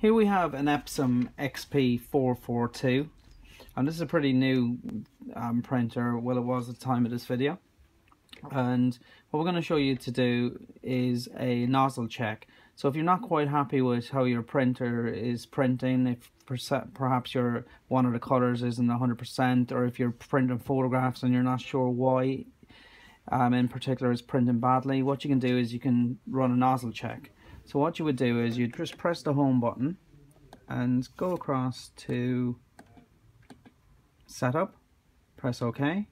Here we have an Epson XP442 and this is a pretty new um, printer, well it was at the time of this video. And what we're going to show you to do is a nozzle check. So if you're not quite happy with how your printer is printing, if perhaps your one of the colors isn't 100% or if you're printing photographs and you're not sure why um, in particular is printing badly, what you can do is you can run a nozzle check. So what you would do is you'd just press the home button and go across to setup, press OK.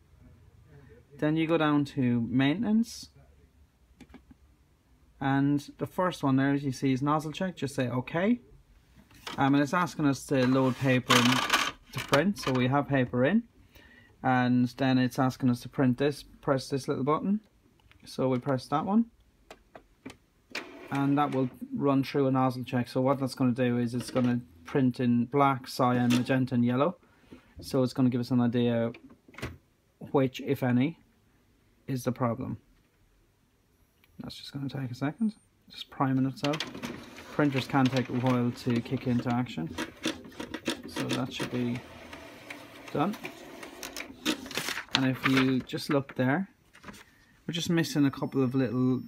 Then you go down to maintenance and the first one there as you see is nozzle check, just say OK. Um, and it's asking us to load paper to print, so we have paper in. And then it's asking us to print this, press this little button. So we press that one and that will run through a nozzle check. So what that's going to do is it's going to print in black, cyan, magenta and yellow. So it's going to give us an idea which, if any, is the problem. That's just going to take a second. Just priming itself. Printers can take a while to kick into action. So that should be done. And if you just look there, we're just missing a couple of little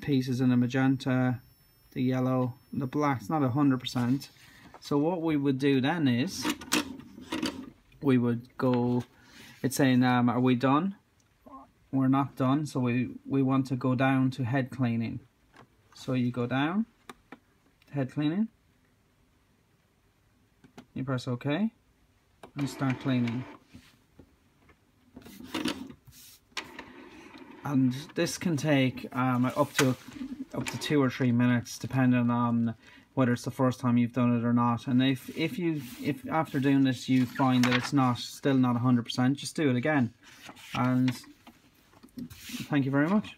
pieces in the magenta, the yellow, the black. It's not a hundred percent. So what we would do then is we would go. It's saying, um, "Are we done?" We're not done, so we we want to go down to head cleaning. So you go down, head cleaning. You press OK and start cleaning. And this can take um, up to up to two or three minutes depending on whether it's the first time you've done it or not. And if if you if after doing this you find that it's not still not 100% just do it again. And thank you very much